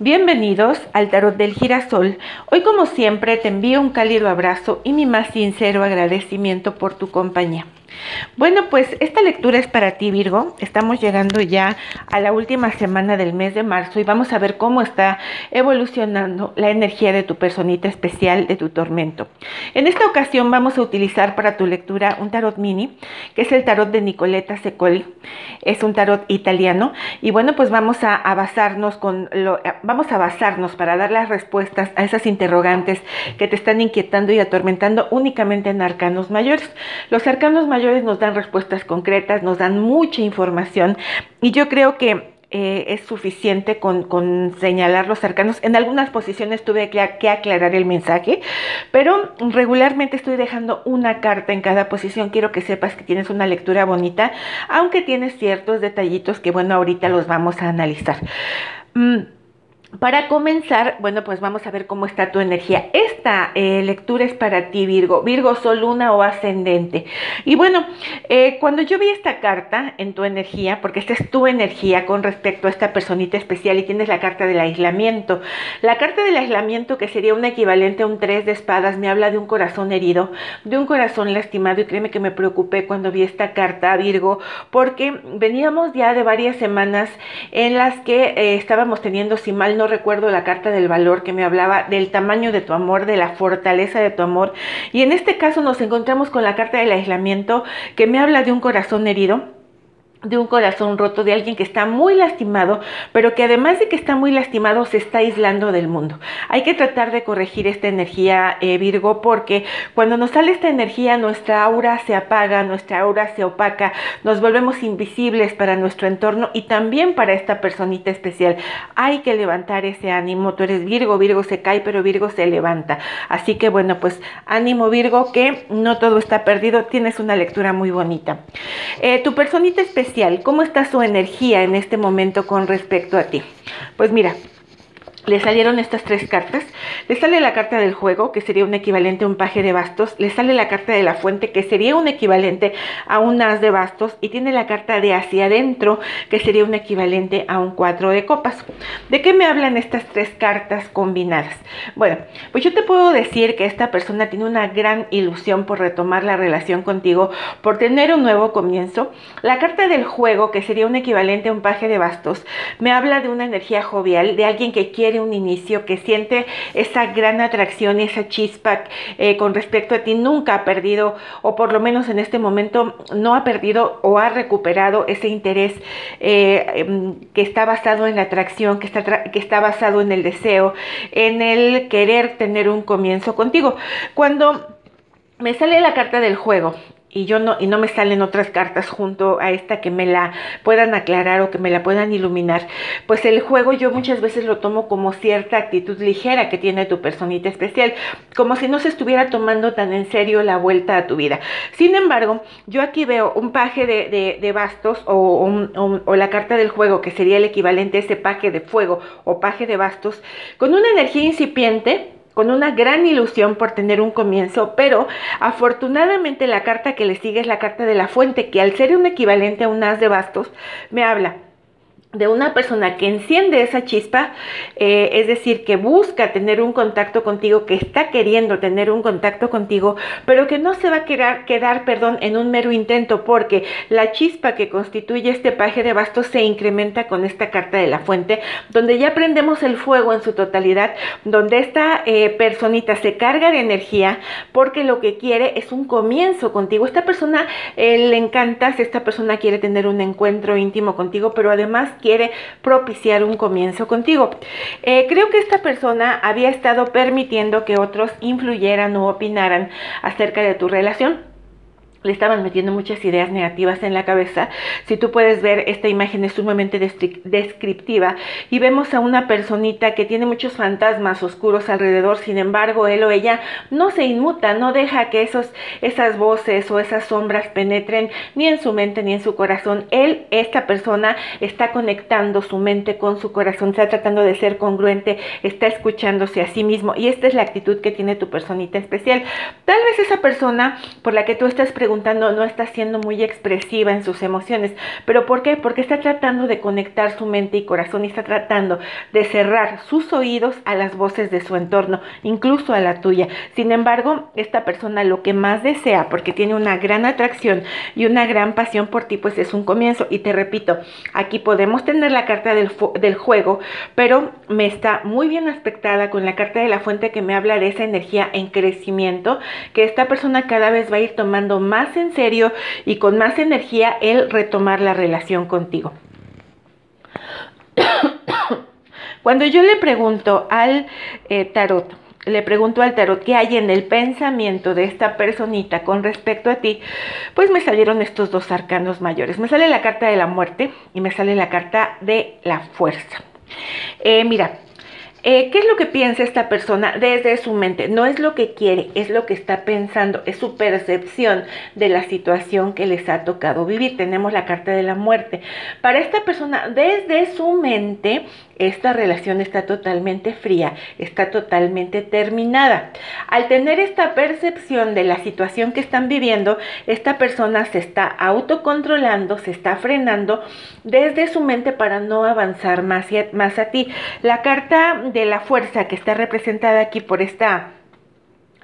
Bienvenidos al Tarot del Girasol. Hoy como siempre te envío un cálido abrazo y mi más sincero agradecimiento por tu compañía. Bueno, pues esta lectura es para ti, Virgo. Estamos llegando ya a la última semana del mes de marzo y vamos a ver cómo está evolucionando la energía de tu personita especial, de tu tormento. En esta ocasión vamos a utilizar para tu lectura un tarot mini, que es el tarot de Nicoletta Secoli. Es un tarot italiano y bueno, pues vamos a, basarnos con lo, vamos a basarnos para dar las respuestas a esas interrogantes que te están inquietando y atormentando únicamente en arcanos mayores. Los arcanos mayores nos dan respuestas concretas, nos dan mucha información y yo creo que eh, es suficiente con, señalar los cercanos. En algunas posiciones tuve que, que, aclarar el mensaje, pero regularmente estoy dejando una carta en cada posición. Quiero que sepas que tienes una lectura bonita, aunque tienes ciertos detallitos que, bueno, ahorita los vamos a analizar. Mm, para comenzar, bueno, pues vamos a ver cómo está tu energía. Esta eh, lectura es para ti, Virgo. Virgo, Sol, Luna o Ascendente. Y bueno, eh, cuando yo vi esta carta en tu energía, porque esta es tu energía con respecto a esta personita especial y tienes la carta del aislamiento. La carta del aislamiento, que sería un equivalente a un tres de espadas, me habla de un corazón herido, de un corazón lastimado. Y créeme que me preocupé cuando vi esta carta, Virgo, porque veníamos ya de varias semanas en las que eh, estábamos teniendo, si mal no recuerdo la carta del valor que me hablaba del tamaño de tu amor, de la fortaleza de tu amor. Y en este caso nos encontramos con la carta del aislamiento que me habla de un corazón herido de un corazón roto, de alguien que está muy lastimado, pero que además de que está muy lastimado, se está aislando del mundo. Hay que tratar de corregir esta energía, eh, Virgo, porque cuando nos sale esta energía, nuestra aura se apaga, nuestra aura se opaca, nos volvemos invisibles para nuestro entorno y también para esta personita especial. Hay que levantar ese ánimo. Tú eres Virgo, Virgo se cae, pero Virgo se levanta. Así que bueno, pues ánimo, Virgo, que no todo está perdido, tienes una lectura muy bonita. Eh, tu personita especial ¿Cómo está su energía en este momento con respecto a ti? Pues mira, le salieron estas tres cartas. Le sale la carta del juego, que sería un equivalente a un paje de bastos. Le sale la carta de la fuente, que sería un equivalente a un as de bastos. Y tiene la carta de hacia adentro, que sería un equivalente a un cuatro de copas. ¿De qué me hablan estas tres cartas combinadas? Bueno, pues yo te puedo decir que esta persona tiene una gran ilusión por retomar la relación contigo, por tener un nuevo comienzo. La carta del juego, que sería un equivalente a un paje de bastos, me habla de una energía jovial, de alguien que quiere un inicio, que siente esa gran atracción, esa chispa eh, con respecto a ti, nunca ha perdido, o por lo menos en este momento no ha perdido o ha recuperado ese interés eh, em, que está basado en la atracción, que está, que está basado en el deseo, en el querer tener un comienzo contigo. Cuando me sale la carta del juego y yo no y no me salen otras cartas junto a esta que me la puedan aclarar o que me la puedan iluminar, pues el juego yo muchas veces lo tomo como cierta actitud ligera que tiene tu personita especial, como si no se estuviera tomando tan en serio la vuelta a tu vida. Sin embargo, yo aquí veo un paje de, de, bastos o, o la carta del juego, que sería el equivalente a ese paje de fuego o paje de bastos, con una energía incipiente con una gran ilusión por tener un comienzo, pero afortunadamente la carta que le sigue es la carta de la fuente, que al ser un equivalente a un as de bastos, me habla de una persona que enciende esa chispa, eh, es decir, que busca tener un contacto contigo, que está queriendo tener un contacto contigo, pero que no se va a quedar, perdón, en un mero intento, porque la chispa que constituye este paje de bastos se incrementa con esta carta de la fuente, donde ya prendemos el fuego en su totalidad, donde esta eh, personita se carga de energía, porque lo que quiere es un comienzo contigo. Esta persona eh, le encantas, esta persona quiere tener un encuentro íntimo contigo, pero además quiere propiciar un comienzo contigo. Eh, creo que esta persona había estado permitiendo que otros influyeran o opinaran acerca de tu relación le estaban metiendo muchas ideas negativas en la cabeza. Si tú puedes ver, esta imagen es sumamente descriptiva y vemos a una personita que tiene muchos fantasmas oscuros alrededor, sin embargo, él o ella no se inmuta, no deja que esos, esas voces o esas sombras penetren ni en su mente ni en su corazón. Él, esta persona, está conectando su mente con su corazón, está tratando de ser congruente, está escuchándose a sí mismo y esta es la actitud que tiene tu personita especial. Tal vez esa persona por la que tú estás preguntando, no está siendo muy expresiva en sus emociones. ¿Pero por qué? Porque está tratando de conectar su mente y corazón y está tratando de cerrar sus oídos a las voces de su entorno, incluso a la tuya. Sin embargo, esta persona lo que más desea, porque tiene una gran atracción y una gran pasión por ti, pues es un comienzo. Y te repito, aquí podemos tener la carta del, del juego, pero me está muy bien aspectada con la carta de la fuente que me habla de esa energía en crecimiento, que esta persona cada vez va a ir tomando más en serio y con más energía el retomar la relación contigo. Cuando yo le pregunto al eh, tarot, le pregunto al tarot qué hay en el pensamiento de esta personita con respecto a ti, pues me salieron estos dos arcanos mayores. Me sale la carta de la muerte y me sale la carta de la fuerza. Eh, mira, eh, ¿Qué es lo que piensa esta persona desde su mente? No es lo que quiere, es lo que está pensando, es su percepción de la situación que les ha tocado vivir. Tenemos la carta de la muerte. Para esta persona, desde su mente, esta relación está totalmente fría, está totalmente terminada. Al tener esta percepción de la situación que están viviendo, esta persona se está autocontrolando, se está frenando desde su mente para no avanzar más, más a ti. La carta de la fuerza que está representada aquí por esta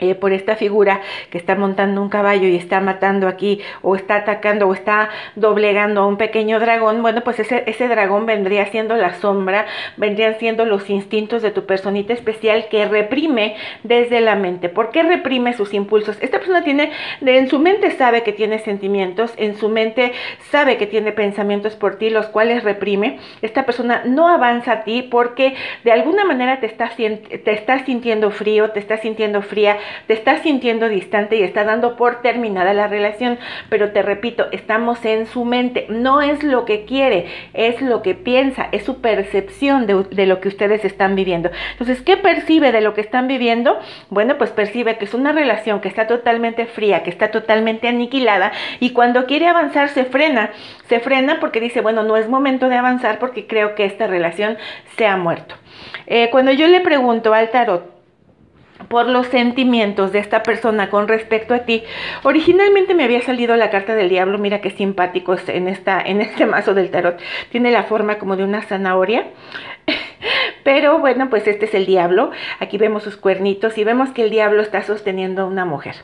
eh, por esta figura que está montando un caballo y está matando aquí o está atacando o está doblegando a un pequeño dragón, bueno, pues ese, dragón vendría siendo la sombra, vendrían siendo los instintos de tu personita especial que reprime desde la mente. ¿Por qué reprime sus impulsos? Esta persona tiene, en su mente sabe que tiene sentimientos, en su mente sabe que tiene pensamientos por ti, los cuales reprime. Esta persona no avanza a ti porque de alguna manera te está, te está sintiendo frío, te está sintiendo fría, te estás sintiendo distante y está dando por terminada la relación, pero te repito, estamos en su mente, no es lo que quiere, es lo que piensa, es su percepción de, lo que ustedes están viviendo. Entonces, ¿qué percibe de lo que están viviendo? Bueno, pues percibe que es una relación que está totalmente fría, que está totalmente aniquilada y cuando quiere avanzar se frena, se frena porque dice, bueno, no es momento de avanzar porque creo que esta relación se ha muerto. Eh, cuando yo le pregunto al tarot, por los sentimientos de esta persona con respecto a ti. Originalmente me había salido la carta del diablo, mira qué simpático es en, esta, en este mazo del tarot. Tiene la forma como de una zanahoria. Pero bueno, pues este es el diablo. Aquí vemos sus cuernitos y vemos que el diablo está sosteniendo a una mujer.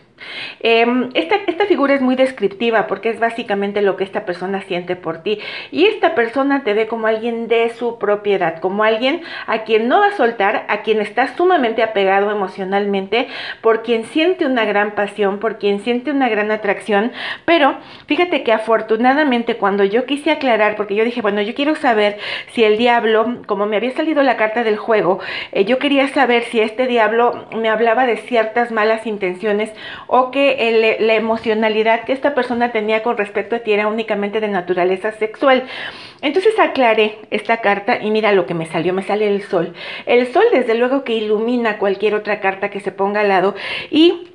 Em, esta, esta, figura es muy descriptiva porque es básicamente lo que esta persona siente por ti. Y esta persona te ve como alguien de su propiedad, como alguien a quien no va a soltar, a quien está sumamente apegado emocionalmente, por quien siente una gran pasión, por quien siente una gran atracción. Pero fíjate que afortunadamente cuando yo quise aclarar, porque yo dije, bueno, yo quiero saber si el diablo, como me había salido la carta del juego, eh, yo quería saber si este diablo me hablaba de ciertas malas intenciones o que la emocionalidad que esta persona tenía con respecto a ti era únicamente de naturaleza sexual. Entonces aclaré esta carta y mira lo que me salió, me sale el sol. El sol desde luego que ilumina cualquier otra carta que se ponga al lado y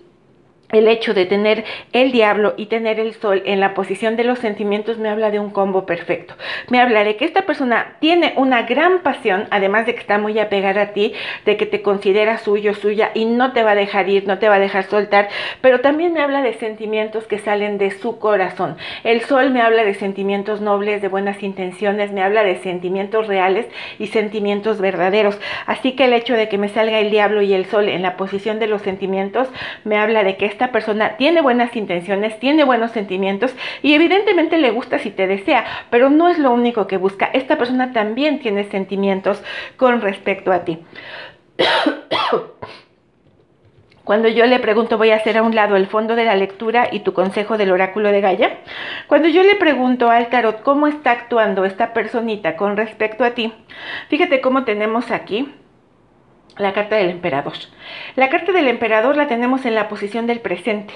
el hecho de tener el diablo y tener el sol en la posición de los sentimientos me habla de un combo perfecto. Me habla de que esta persona tiene una gran pasión, además de que está muy apegada a ti, de que te considera suyo, suya y no te va a dejar ir, no te va a dejar soltar, pero también me habla de sentimientos que salen de su corazón. El sol me habla de sentimientos nobles, de buenas intenciones, me habla de sentimientos reales y sentimientos verdaderos. Así que el hecho de que me salga el diablo y el sol en la posición de los sentimientos me habla de que esta esta persona tiene buenas intenciones, tiene buenos sentimientos y evidentemente le gusta si te desea, pero no es lo único que busca. Esta persona también tiene sentimientos con respecto a ti. Cuando yo le pregunto, voy a hacer a un lado el fondo de la lectura y tu consejo del oráculo de Gaia. Cuando yo le pregunto al tarot cómo está actuando esta personita con respecto a ti, fíjate cómo tenemos aquí la carta del emperador. La carta del emperador la tenemos en la posición del presente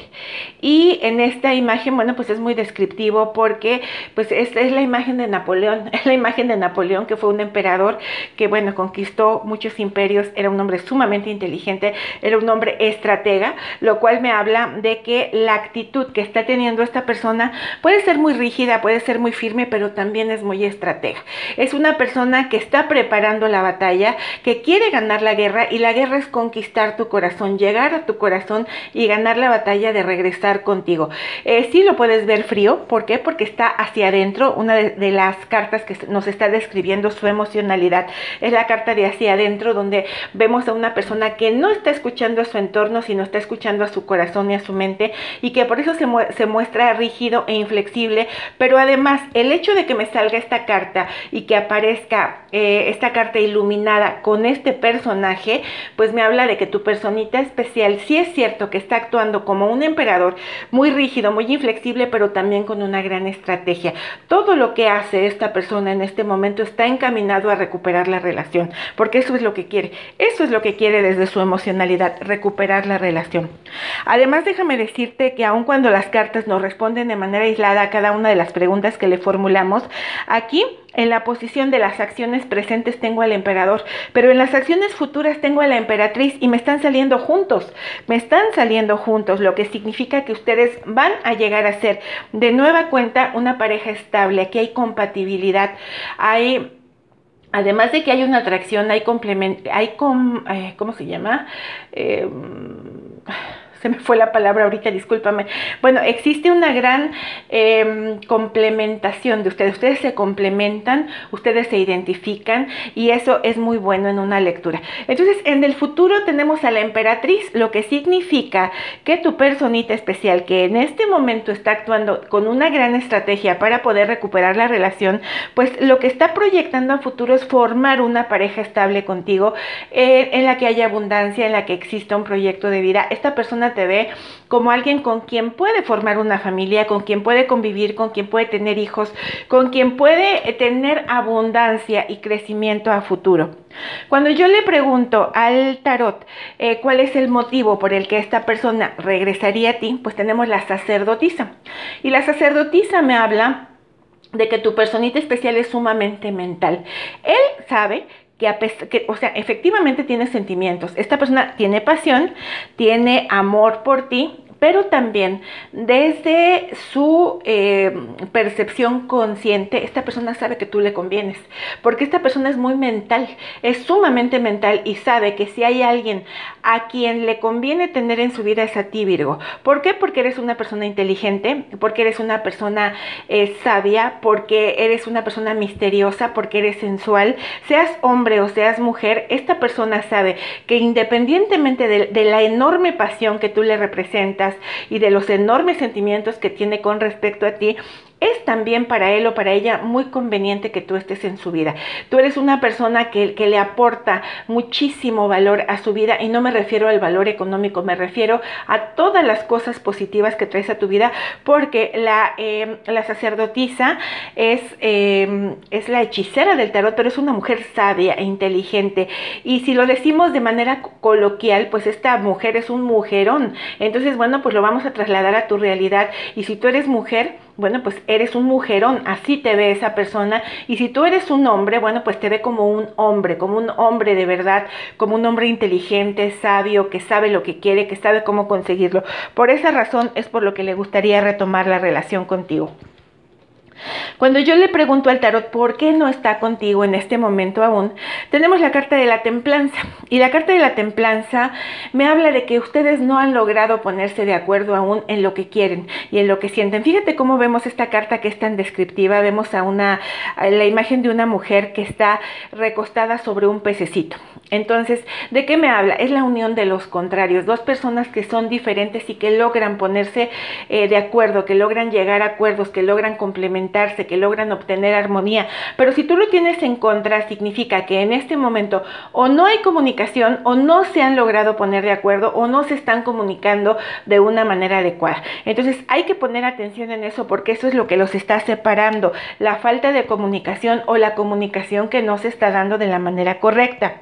y en esta imagen, bueno, pues es muy descriptivo porque pues esta es la imagen de Napoleón, es la imagen de Napoleón que fue un emperador que, bueno, conquistó muchos imperios, era un hombre sumamente inteligente, era un hombre estratega, lo cual me habla de que la actitud que está teniendo esta persona puede ser muy rígida, puede ser muy firme, pero también es muy estratega. Es una persona que está preparando la batalla, que quiere ganar la guerra, y la guerra es conquistar tu corazón, llegar a tu corazón y ganar la batalla de regresar contigo. Eh, sí lo puedes ver frío, ¿por qué? Porque está hacia adentro, una de, las cartas que nos está describiendo su emocionalidad es la carta de hacia adentro donde vemos a una persona que no está escuchando a su entorno, sino está escuchando a su corazón y a su mente y que por eso se, se muestra rígido e inflexible, pero además el hecho de que me salga esta carta y que aparezca eh, esta carta iluminada con este personaje, pues me habla de que tu personita especial sí es cierto que está actuando como un emperador muy rígido, muy inflexible, pero también con una gran estrategia. Todo lo que hace esta persona en este momento está encaminado a recuperar la relación, porque eso es lo que quiere. Eso es lo que quiere desde su emocionalidad, recuperar la relación. Además, déjame decirte que aun cuando las cartas nos responden de manera aislada a cada una de las preguntas que le formulamos, aquí en la posición de las acciones presentes tengo al emperador, pero en las acciones futuras tengo a la emperatriz y me están saliendo juntos, me están saliendo juntos, lo que significa que ustedes van a llegar a ser de nueva cuenta una pareja estable, aquí hay compatibilidad, hay además de que hay una atracción, hay complemento, hay com, eh, ¿cómo se llama? Eh, se me fue la palabra ahorita, discúlpame. Bueno, existe una gran em, complementación de ustedes. Ustedes se complementan, ustedes se identifican y eso es muy bueno en una lectura. Entonces, en el futuro tenemos a la emperatriz, lo que significa que tu personita especial, que en este momento está actuando con una gran estrategia para poder recuperar la relación, pues lo que está proyectando a futuro es formar una pareja estable contigo, eh, en la que haya abundancia, en la que exista un proyecto de vida. Esta persona te ve como alguien con quien puede formar una familia, con quien puede convivir, con quien puede tener hijos, con quien puede tener abundancia y crecimiento a futuro. Cuando yo le pregunto al tarot eh, cuál es el motivo por el que esta persona regresaría a ti, pues tenemos la sacerdotisa. Y la sacerdotisa me habla de que tu personita especial es sumamente mental. Él sabe que, o sea, efectivamente tiene sentimientos. Esta persona tiene pasión, tiene amor por ti, pero también desde su eh, percepción consciente, esta persona sabe que tú le convienes, porque esta persona es muy mental, es sumamente mental y sabe que si hay alguien a quien le conviene tener en su vida es a ti, Virgo. ¿Por qué? Porque eres una persona inteligente, porque eres una persona eh, sabia, porque eres una persona misteriosa, porque eres sensual, seas hombre o seas mujer, esta persona sabe que independientemente de la enorme pasión que tú le representas, y de los enormes sentimientos que tiene con respecto a ti, es también para él o para ella muy conveniente que tú estés en su vida. Tú eres una persona que, que, le aporta muchísimo valor a su vida y no me refiero al valor económico, me refiero a todas las cosas positivas que traes a tu vida porque la, em, la sacerdotisa es, em, es la hechicera del tarot, pero es una mujer sabia e inteligente y si lo decimos de manera coloquial, pues esta mujer es un mujerón. Entonces, bueno, pues lo vamos a trasladar a tu realidad y si tú eres mujer, bueno, pues eres un mujerón, así te ve esa persona. Y si tú eres un hombre, bueno, pues te ve como un hombre, como un hombre de verdad, como un hombre inteligente, sabio, que sabe lo que quiere, que sabe cómo conseguirlo. Por esa razón es por lo que le gustaría retomar la relación contigo. Cuando yo le pregunto al tarot por qué no está contigo en este momento aún, tenemos la carta de la templanza. Y la carta de la templanza me habla de que ustedes no han logrado ponerse de acuerdo aún en lo que quieren y en lo que sienten. Fíjate cómo vemos esta carta que es tan descriptiva. Vemos a una la imagen de una mujer que está recostada sobre un pececito. Entonces, ¿de qué me habla? Es la unión de los contrarios, dos personas que son diferentes y que logran ponerse eh, de acuerdo, que logran llegar a acuerdos, que logran complementarse, que logran obtener armonía. Pero si tú lo tienes en contra, significa que en este momento o no hay comunicación o no se han logrado poner de acuerdo o no se están comunicando de una manera adecuada. Entonces, hay que poner atención en eso porque eso es lo que los está separando, la falta de comunicación o la comunicación que no se está dando de la manera correcta.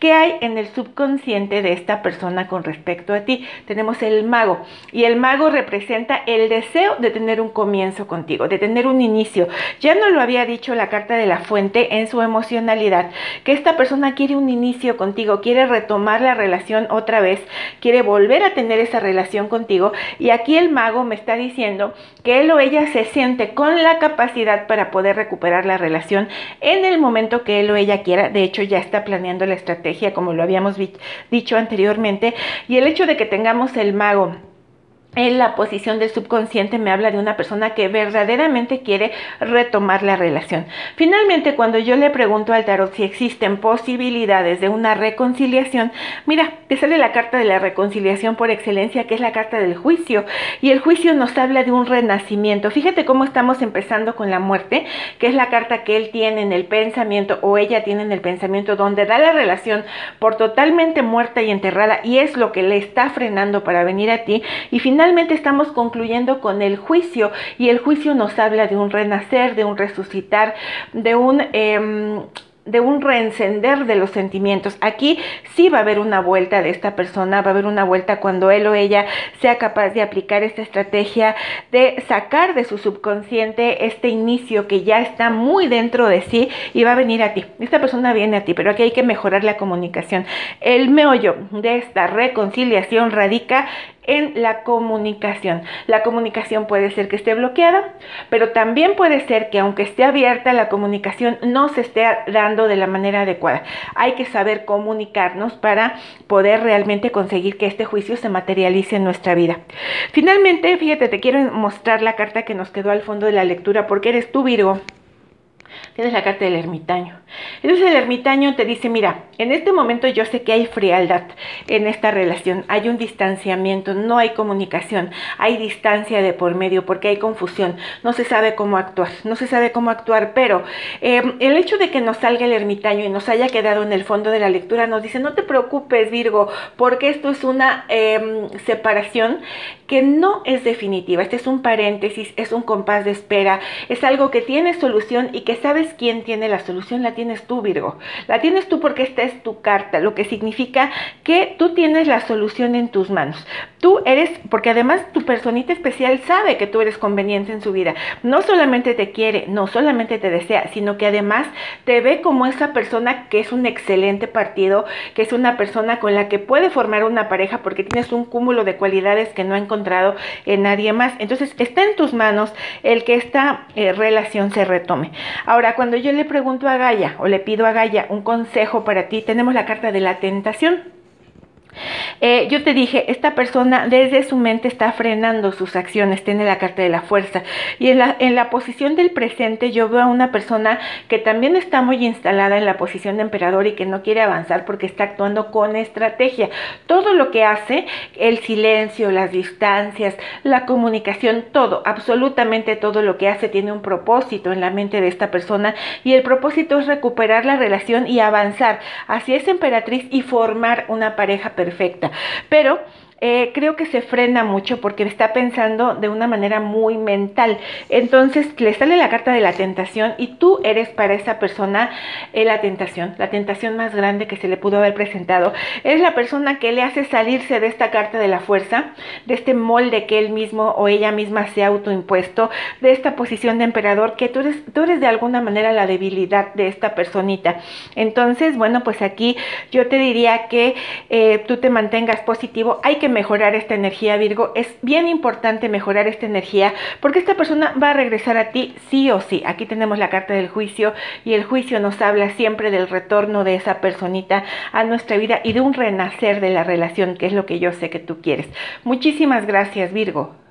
¿Qué hay en el subconsciente de esta persona con respecto a ti? Tenemos el mago y el mago representa el deseo de tener un comienzo contigo, de tener un inicio. Ya no lo había dicho la carta de la fuente en su emocionalidad, que esta persona quiere un inicio contigo, quiere retomar la relación otra vez, quiere volver a tener esa relación contigo y aquí el mago me está diciendo que él o ella se siente con la capacidad para poder recuperar la relación en el momento que él o ella quiera. De hecho, ya está planeando la estrategia estrategia, como lo habíamos dicho anteriormente, y el hecho de que tengamos el mago en la posición del subconsciente me habla de una persona que verdaderamente quiere retomar la relación. Finalmente, cuando yo le pregunto al tarot si existen posibilidades de una reconciliación, mira, te sale la carta de la reconciliación por excelencia, que es la carta del juicio, y el juicio nos habla de un renacimiento. Fíjate cómo estamos empezando con la muerte, que es la carta que él tiene en el pensamiento o ella tiene en el pensamiento, donde da la relación por totalmente muerta y enterrada, y es lo que le está frenando para venir a ti, y finalmente estamos concluyendo con el juicio y el juicio nos habla de un renacer, de un resucitar, de un... Eh, de un reencender de los sentimientos. Aquí sí va a haber una vuelta de esta persona, va a haber una vuelta cuando él o ella sea capaz de aplicar esta estrategia, de sacar de su subconsciente este inicio que ya está muy dentro de sí y va a venir a ti. Esta persona viene a ti, pero aquí hay que mejorar la comunicación. El meollo de esta reconciliación radica en la comunicación. La comunicación puede ser que esté bloqueada, pero también puede ser que aunque esté abierta, la comunicación no se esté dando de la manera adecuada. Hay que saber comunicarnos para poder realmente conseguir que este juicio se materialice en nuestra vida. Finalmente, fíjate, te quiero mostrar la carta que nos quedó al fondo de la lectura porque eres tú, Virgo. Tienes la carta del ermitaño. Entonces el ermitaño te dice, mira, en este momento yo sé que hay frialdad en esta relación, hay un distanciamiento, no hay comunicación, hay distancia de por medio porque hay confusión, no se sabe cómo actuar, no se sabe cómo actuar, pero em, el hecho de que nos salga el ermitaño y nos haya quedado en el fondo de la lectura nos dice, no te preocupes Virgo, porque esto es una em, separación que no es definitiva, este es un paréntesis, es un compás de espera, es algo que tiene solución y que sabes quién tiene la solución, la tienes tú Virgo, la tienes tú porque esta es tu carta, lo que significa que tú tienes la solución en tus manos. Tú eres, porque además tu personita especial sabe que tú eres conveniente en su vida, no solamente te quiere, no solamente te desea, sino que además te ve como esa persona que es un excelente partido, que es una persona con la que puede formar una pareja porque tienes un cúmulo de cualidades que no ha encontrado en nadie más. Entonces está en tus manos el que esta eh, relación se retome. Ahora, cuando yo le pregunto a Gaia o le pido a Gaia un consejo para ti, tenemos la carta de la tentación. Eh, yo te dije, esta persona desde su mente está frenando sus acciones, tiene la carta de la fuerza. Y en la, en la posición del presente yo veo a una persona que también está muy instalada en la posición de emperador y que no quiere avanzar porque está actuando con estrategia. Todo lo que hace, el silencio, las distancias, la comunicación, todo, absolutamente todo lo que hace tiene un propósito en la mente de esta persona y el propósito es recuperar la relación y avanzar hacia esa emperatriz y formar una pareja perfecta perfecta. Pero eh, creo que se frena mucho porque está pensando de una manera muy mental. Entonces le sale la carta de la tentación y tú eres para esa persona eh, la tentación, la tentación más grande que se le pudo haber presentado. Es la persona que le hace salirse de esta carta de la fuerza, de este molde que él mismo o ella misma se ha autoimpuesto, de esta posición de emperador, que tú eres, tú eres de alguna manera la debilidad de esta personita. Entonces, bueno, pues aquí yo te diría que eh, tú te mantengas positivo. Hay mejorar esta energía, Virgo. Es bien importante mejorar esta energía porque esta persona va a regresar a ti sí o sí. Aquí tenemos la carta del juicio y el juicio nos habla siempre del retorno de esa personita a nuestra vida y de un renacer de la relación, que es lo que yo sé que tú quieres. Muchísimas gracias, Virgo.